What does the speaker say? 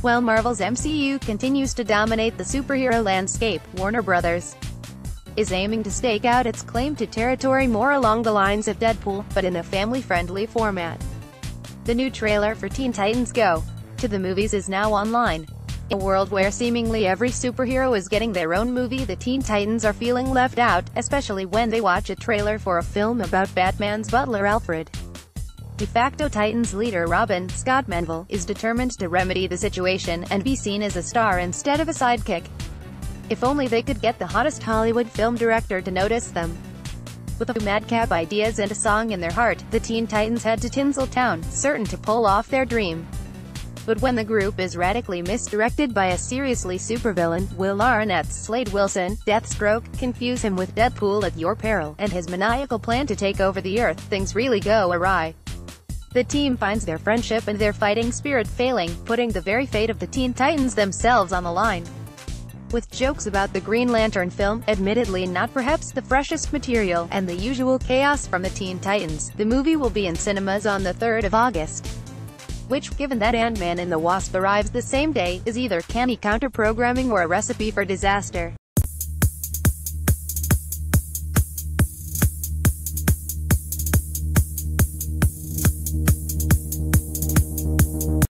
While Marvel's MCU continues to dominate the superhero landscape, Warner Bros. is aiming to stake out its claim to territory more along the lines of Deadpool, but in a family-friendly format. The new trailer for Teen Titans Go! to the movies is now online. In a world where seemingly every superhero is getting their own movie the Teen Titans are feeling left out, especially when they watch a trailer for a film about Batman's butler Alfred. De facto Titans leader Robin, Scott Menville, is determined to remedy the situation and be seen as a star instead of a sidekick. If only they could get the hottest Hollywood film director to notice them. With a few madcap ideas and a song in their heart, the Teen Titans head to Tinseltown, certain to pull off their dream. But when the group is radically misdirected by a seriously supervillain, Will Arnett's Slade Wilson, Deathstroke, confuse him with Deadpool at your peril, and his maniacal plan to take over the Earth, things really go awry. The team finds their friendship and their fighting spirit failing, putting the very fate of the Teen Titans themselves on the line. With jokes about the Green Lantern film, admittedly not perhaps the freshest material, and the usual chaos from the Teen Titans, the movie will be in cinemas on the 3rd of August. Which, given that Ant-Man and the Wasp arrives the same day, is either canny counter-programming or a recipe for disaster.